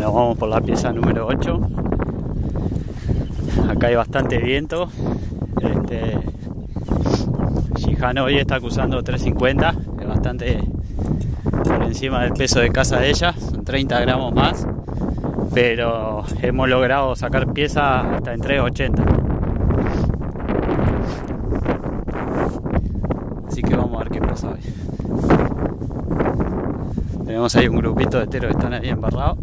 Bueno, vamos por la pieza número 8. Acá hay bastante viento. Este, hoy está acusando 350, es bastante por encima del peso de casa de ella, son 30 gramos más, pero hemos logrado sacar pieza hasta en 380. Así que vamos a ver qué pasa hoy. Tenemos ahí un grupito de teros que están ahí embarrados.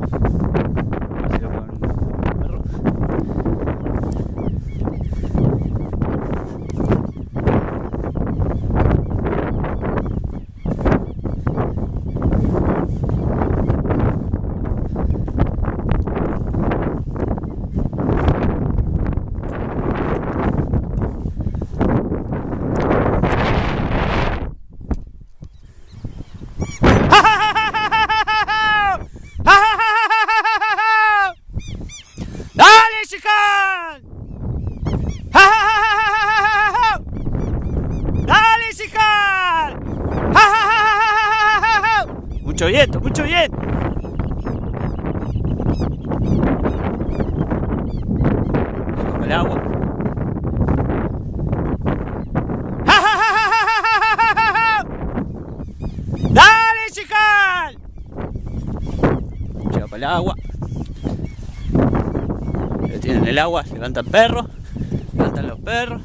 Mucho viento, mucho bien. El agua. ¡Dale, chical! Llega para el agua. Tienen el agua, levantan perros, levantan los perros.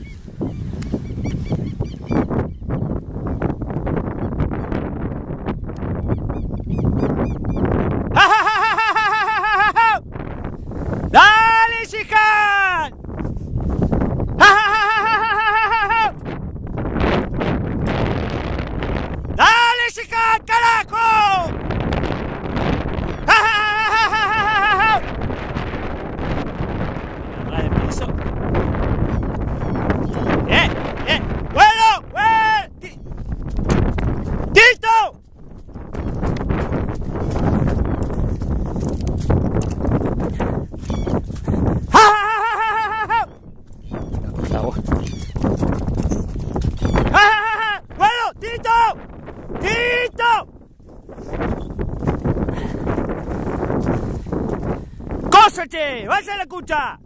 ¡Cósete! ¡Vas a la cucha!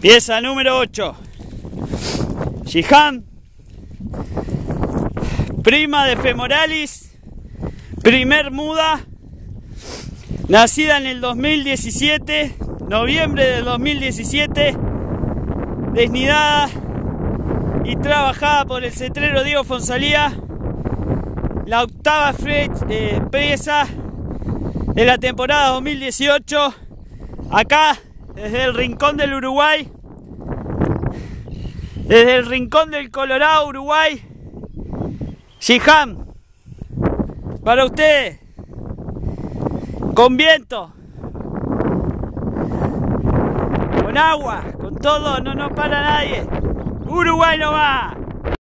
Pieza número 8. Shihan. Prima de Femoralis. Primer muda. Nacida en el 2017. Noviembre del 2017. Desnidada y trabajada por el cetrero Diego Fonsalía, la octava eh, presa de la temporada 2018, acá desde el rincón del Uruguay, desde el rincón del Colorado, Uruguay, Shiham, para ustedes, con viento, con agua, con todo, no nos para nadie. Uruguay no va.